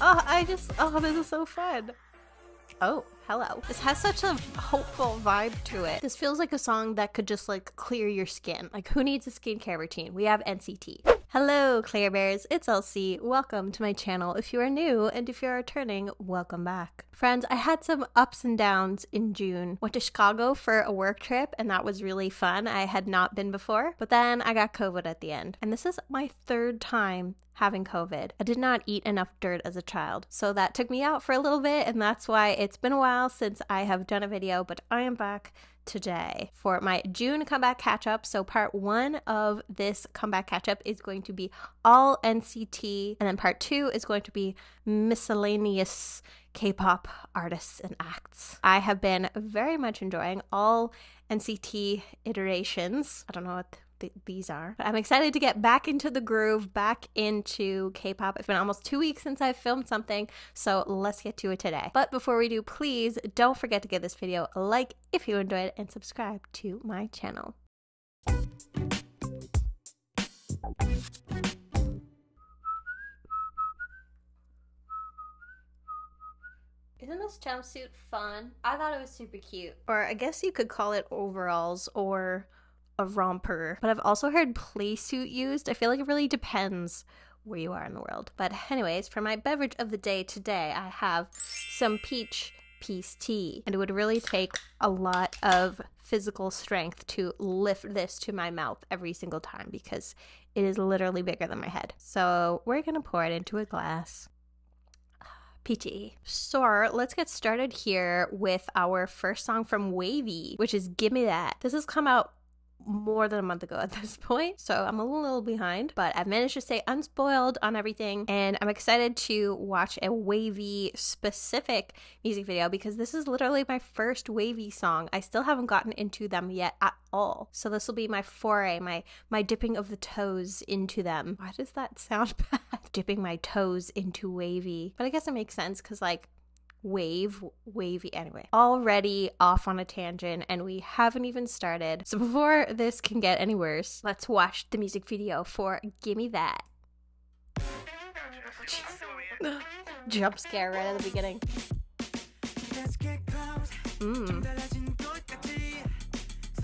Oh, I just, oh, this is so fun. Oh, hello. This has such a hopeful vibe to it. This feels like a song that could just like clear your skin. Like, who needs a skincare routine? We have NCT. Hello, Claire Bears. It's LC. Welcome to my channel if you are new, and if you are returning, welcome back. Friends, I had some ups and downs in June. Went to Chicago for a work trip, and that was really fun. I had not been before, but then I got COVID at the end. And this is my third time having COVID. I did not eat enough dirt as a child. So that took me out for a little bit, and that's why it's been a while since I have done a video, but I am back today for my June comeback catch up. So, part one of this comeback catch up is going to be all NCT, and then part two is going to be miscellaneous K pop artists and acts. I have been very much enjoying all NCT iterations. I don't know what th- these are. I'm excited to get back into the groove, back into K pop. It's been almost two weeks since I've filmed something, so let's get to it today. But before we do, please don't forget to give this video a like if you enjoyed it and subscribe to my channel. Isn't this jumpsuit fun? I thought it was super cute. Or I guess you could call it overalls or a romper, but I've also heard playsuit used. I feel like it really depends where you are in the world. But, anyways, for my beverage of the day today, I have some peach peace tea. And it would really take a lot of physical strength to lift this to my mouth every single time because it is literally bigger than my head. So, we're gonna pour it into a glass. Peachy. So let's get started here with our first song from WayV, which is Gimme That. This has come out more than a month ago at this point, so I'm a little behind, but I've managed to stay unspoiled on everything, and I'm excited to watch a WayV specific music video because this is literally my first WayV song. I still haven't gotten into them yet at all, so this will be my foray, my my dipping of the toes into them. Why does that sound bad? dipping my toes into WayV, but I guess it makes sense because like wave WayV anyway already off on a tangent and we haven't even started so before this can get any worse let's watch the music video for gimme that jump scare right at the beginning mm.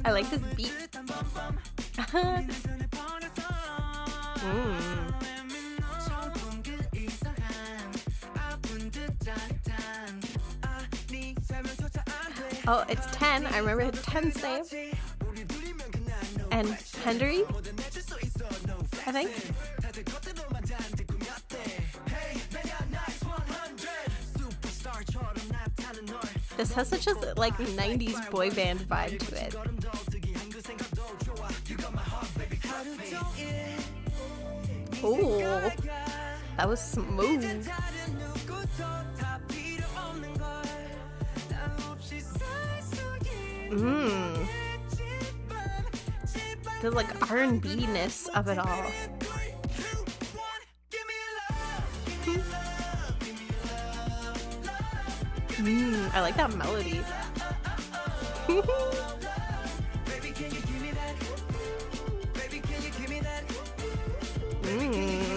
i like this beat mm. Oh, it's Ten. I remember ten save And Hendery, I think. This has such a like 90s boy band vibe to it. Ooh, that was smooth. Mmm. The like R&B ness of it all. Mmm, I like that melody. Hmm.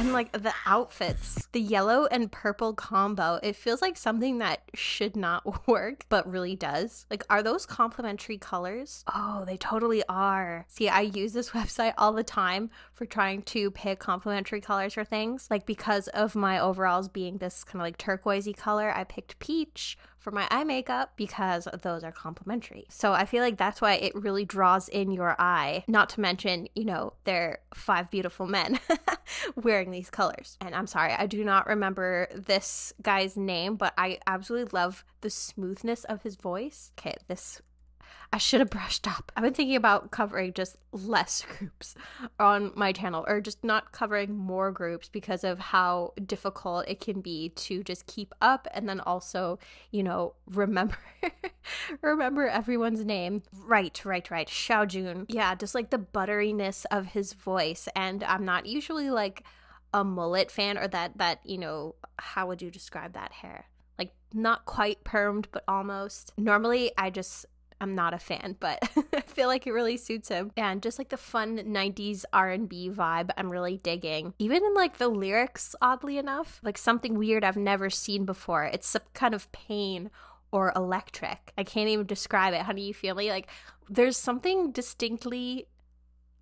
And like the outfits, the yellow and purple combo, it feels like something that should not work, but really does. Like, are those complementary colors? Oh, they totally are. See, I use this website all the time for trying to pick complementary colors for things. Like, because of my overalls being this kind of like turquoisey color, I picked peach for my eye makeup because those are complementary. So I feel like that's why it really draws in your eye. Not to mention, you know, they're five beautiful men wearing these colors. And I'm sorry, I do not remember this guy's name, but I absolutely love the smoothness of his voice. Okay, this I should have brushed up. I've been thinking about covering just less groups on my channel or just not covering more groups because of how difficult it can be to just keep up and then also, you know, remember remember everyone's name. Right, right, right. Xiaojun. Yeah, just like the butteriness of his voice and I'm not usually like a mullet fan or that that, you know, how would you describe that hair? Like not quite permed but almost. Normally I just I'm not a fan, but I feel like it really suits him. And just like the fun 90s R&B vibe, I'm really digging. Even in like the lyrics, oddly enough, like something weird I've never seen before. It's some kind of pain or electric. I can't even describe it. How do you feel me? Like there's something distinctly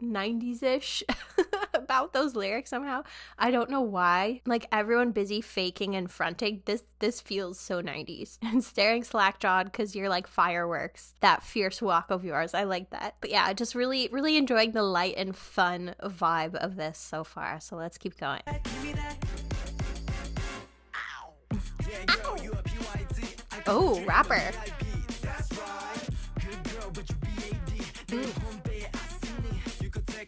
90s ish about those lyrics somehow. I don't know why. Like everyone busy faking and fronting. This this feels so 90s. And staring slack jawed because you're like fireworks. That fierce walk of yours. I like that. But yeah, just really, really enjoying the light and fun vibe of this so far. So let's keep going. Oh, rapper.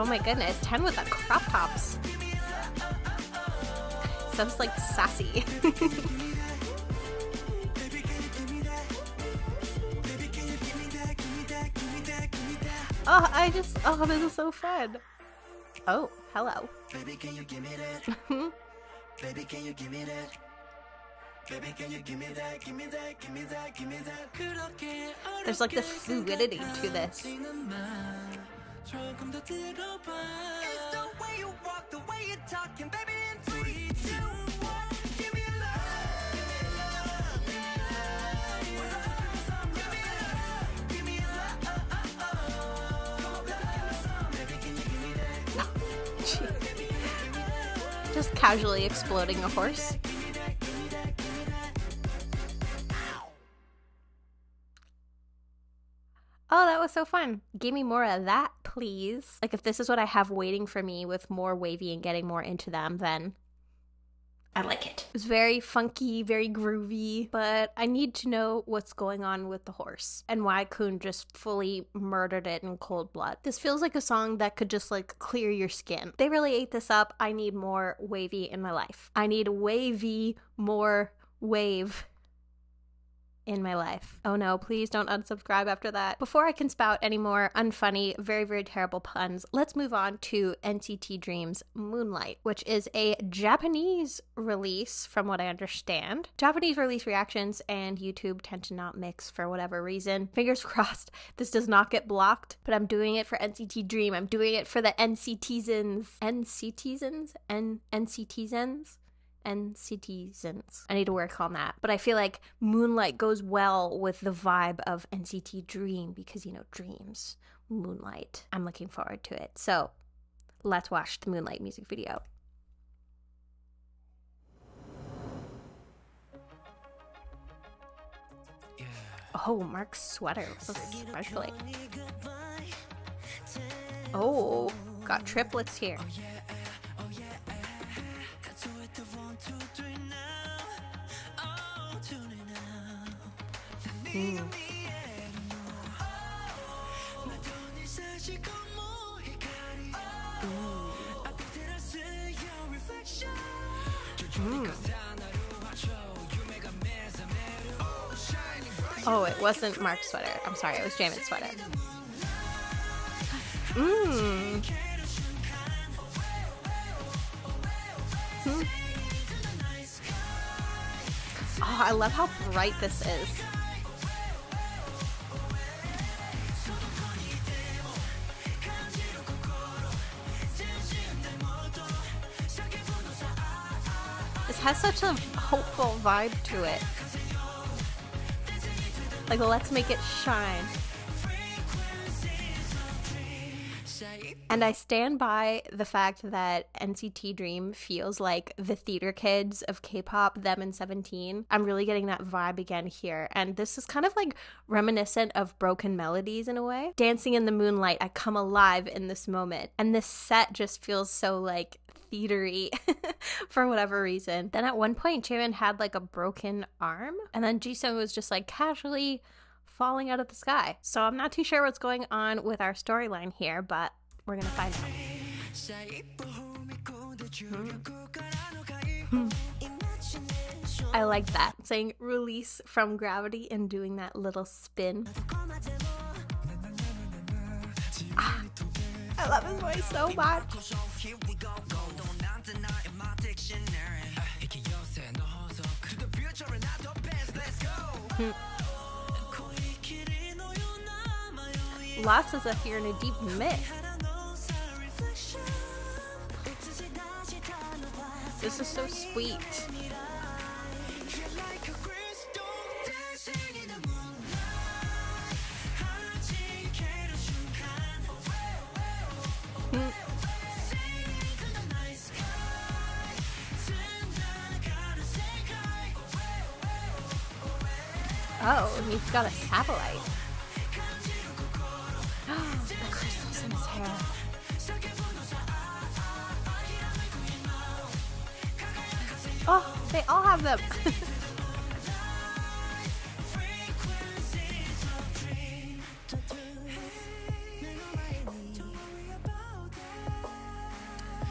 Oh my goodness, Ten with the crop tops. Sounds like sassy. oh, I just, oh, this is so fun. Oh, hello. Baby, can you give me that? Baby, can you give me that? Baby, can you give me that? Give me that, give me that, give me that. There's like this fluidity to this. 조금 더 들어봐 It's the way you walk, the way you talking, baby in 3, 2, 1 Give me love Just casually exploding a horse. Oh, that was so fun. Give me more of that, please. Like, if this is what I have waiting for me with more WayV and getting more into them, then I like it. It's very funky, very groovy, but I need to know what's going on with the horse and why Kun just fully murdered it in cold blood. This feels like a song that could just like clear your skin. They really ate this up. I need more WayV in my life. I need wavy, more wave in my life. Oh no, please don't unsubscribe after that. Before I can spout any more unfunny, very, very terrible puns, let's move on to NCT Dream's Moonlight, which is a Japanese release, from what I understand. Japanese release reactions and YouTube tend to not mix for whatever reason. Fingers crossed this does not get blocked, but I'm doing it for NCT Dream. I'm doing it for the NCTzens. NCTzens? N- NCTzens? And citizens. I need to work on that. But I feel like Moonlight goes well with the vibe of NCT Dream because, you know, dreams, Moonlight. I'm looking forward to it. So let's watch the Moonlight music video. Oh, Mark's sweater. So sparkly. Oh, got triplets here. Mm. Mm. Oh, it wasn't Mark's sweater. I'm sorry, it was Jaemin's sweater. Mmm. Oh, I love how bright this is. Has such a hopeful vibe to it. Like, let's make it shine. And I stand by the fact that NCT Dream feels like the theater kids of K pop, them and 17. I'm really getting that vibe again here. And this is kind of like reminiscent of Broken Melodies in a way. Dancing in the moonlight, I come alive in this moment. And this set just feels so like theatery for whatever reason. Then at one point, Jaemin had like a broken arm, and then Jisung was just like casually falling out of the sky. So I'm not too sure what's going on with our storyline here, but we're gonna find out. I like that. Saying release from gravity and doing that little spin. Ah, I love his voice so much. Hmm. Lost us up here in a deep mist. This is so sweet. Got a satellite. the crystals in his hair. Oh, they all have them.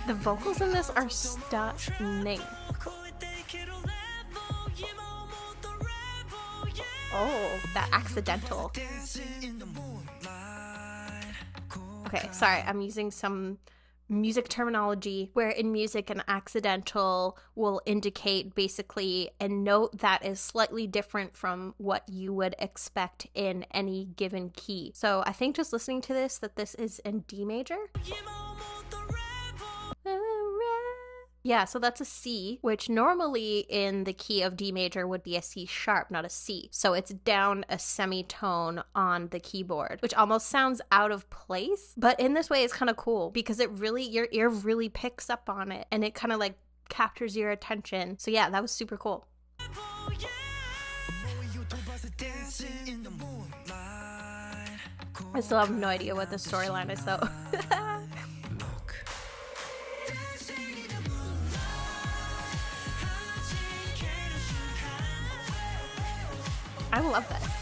the vocals in this are stunning. Oh, that accidental. Okay, sorry, I'm using some music terminology where in music an accidental will indicate basically a note that is slightly different from what you would expect in any given key. So I think just listening to this that this is in D major. Yeah, so that's a C, which normally in the key of D major would be a C sharp, not a C. So it's down a semitone on the keyboard, which almost sounds out of place. But in this way, it's kind of cool because it really, your ear really picks up on it and it kind of like captures your attention. So yeah, that was super cool. I still have no idea what the storyline is though. I love this.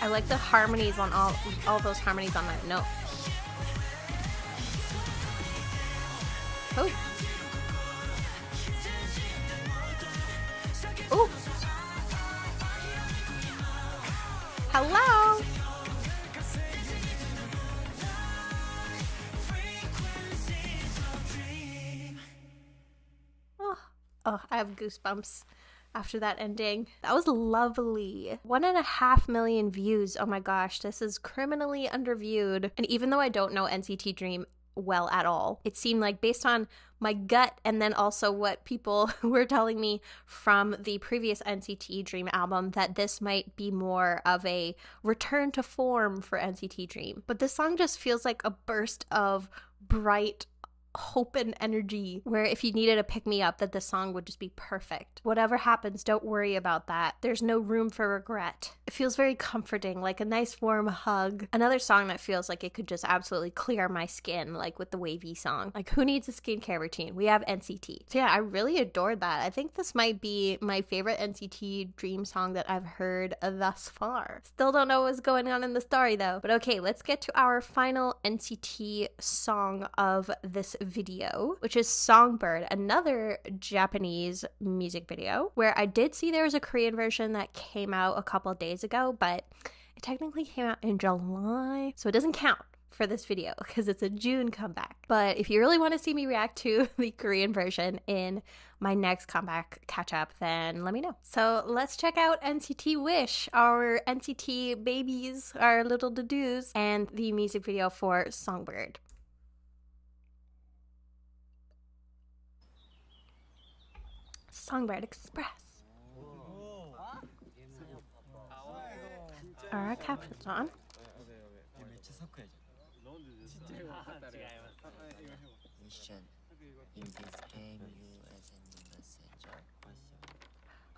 I like the harmonies on all all those harmonies on that note. Oh. Oh. Hello. Oh, oh, I have goosebumps after that ending. That was lovely. One and a half million views. Oh my gosh, this is criminally underviewed. And even though I don't know NCT Dream well at all, it seemed like based on my gut and then also what people were telling me from the previous NCT Dream album that this might be more of a return to form for NCT Dream. But this song just feels like a burst of bright hope and energy where if you needed a pick me up that the song would just be perfect. Whatever happens, don't worry about that. There's no room for regret. It feels very comforting, like a nice warm hug. Another song that feels like it could just absolutely clear my skin, like with the WayV song. Like who needs a skincare routine? We have NCT. So yeah, I really adored that. I think this might be my favorite NCT Dream song that I've heard thus far. Still don't know what's going on in the story though. But okay, let's get to our final NCT song of this video, which is Songbird, another Japanese music video, where I did see there was a Korean version that came out a couple days ago, but it technically came out in July, so it doesn't count for this video because it's a June comeback. But if you really want to see me react to the Korean version in my next comeback catch up, then let me know. So let's check out NCT Wish, our NCT babies, our little doos, and the music video for Songbird. Songbird Express. Are our captions on?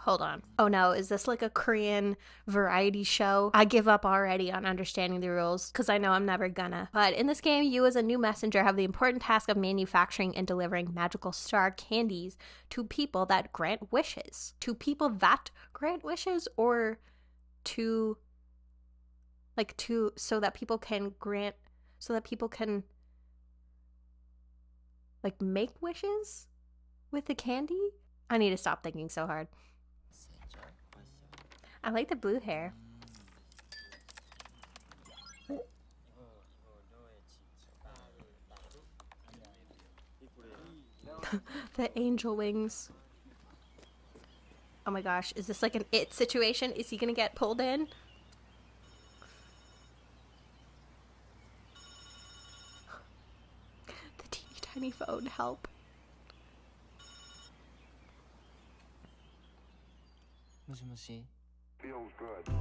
Hold on. Oh no, is this like a Korean variety show? I give up already on understanding the rules because I know I'm never gonna. But in this game, you as a new messenger have the important task of manufacturing and delivering magical star candies to people that grant wishes. To people that grant wishes or to like to so that people can grant so that people can like make wishes with the candy? I need to stop thinking so hard. I like the blue hair. the angel wings. Oh my gosh, is this like an it situation? Is he gonna get pulled in? the teeny tiny phone, help. Feels good.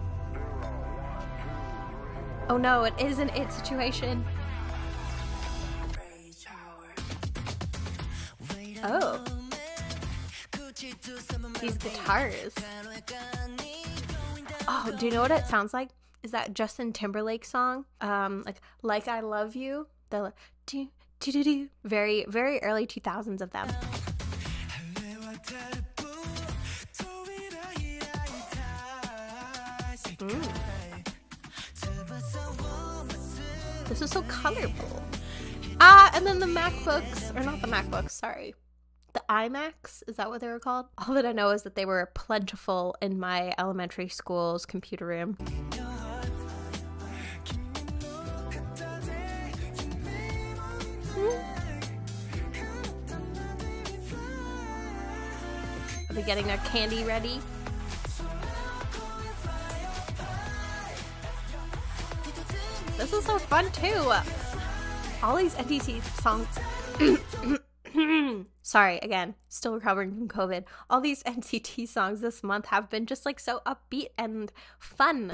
Oh no, it is an it situation. Oh. These guitars. Oh, do you know what it sounds like? Is that Justin Timberlake song? Um, like "Like I Love You." The do do do do. Very very early two thousands of them. This is so colorful. Ah, and then the MacBooks, or not the MacBooks, sorry. The iMacs, is that what they were called? All that I know is that they were plentiful in my elementary school's computer room. Are they getting their candy ready? This is so fun too. All these NCT songs. Sorry, again, still recovering from COVID. All these NCT songs this month have been just like so upbeat and fun.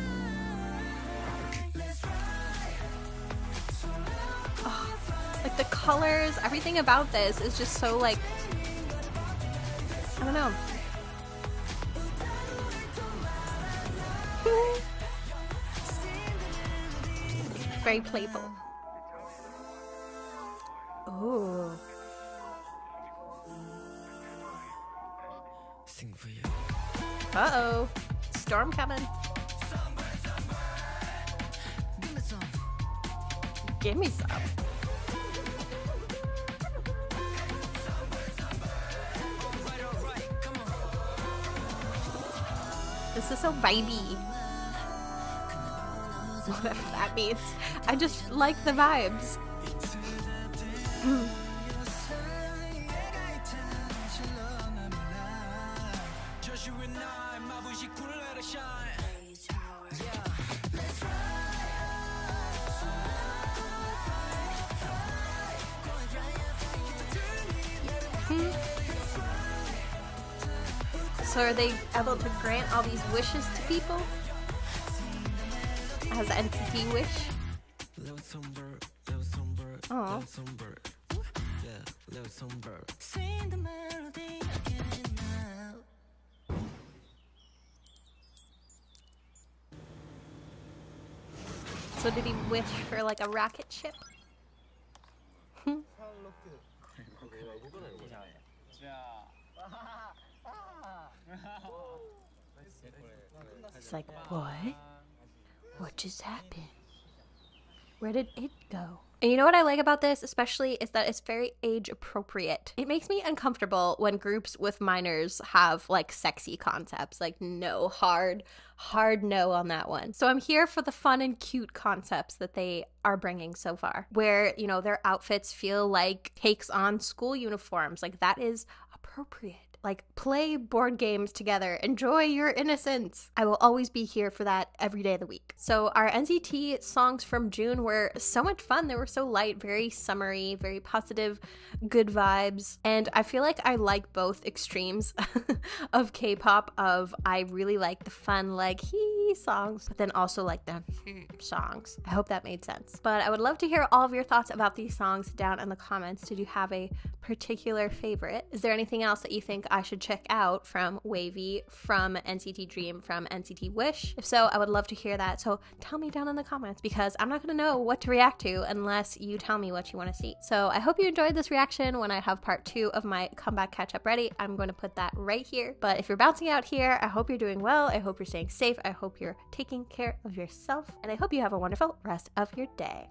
colors, everything about this is just so like I don't know. Very playful. Ooh. Uh oh. Storm coming. Give me some. This is so vibey. Whatever that means. I just like the vibes. Mm. So are they able to grant all these wishes to people? As NCT Wish? Aww. So did he wish for like a rocket ship? Hmm? It's like, what? What just happened? Where did it go? And you know what I like about this, especially, is that it's very age appropriate. It makes me uncomfortable when groups with minors have like sexy concepts, like no hard, hard no on that one. So I'm here for the fun and cute concepts that they are bringing so far, where, you know, their outfits feel like takes on school uniforms. Like that is appropriate. Like, play board games together. Enjoy your innocence. I will always be here for that every day of the week. So, our NCT songs from June were so much fun. They were so light, very summery, very positive, good vibes. And I feel like I like both extremes of K pop, of I really like the fun, like, hee songs, but then also like the songs. I hope that made sense. But I would love to hear all of your thoughts about these songs down in the comments. Did you have a particular favorite? Is there anything else that you think I should check out from WayV, from NCT Dream, from NCT Wish? If so, I would love to hear that. So tell me down in the comments because I'm not going to know what to react to unless you tell me what you want to see. So I hope you enjoyed this reaction. When I have part two of my comeback catch up ready, I'm going to put that right here. But if you're bouncing out here, I hope you're doing well. I hope you're staying safe. I hope you're taking care of yourself. And I hope you have a wonderful rest of your day.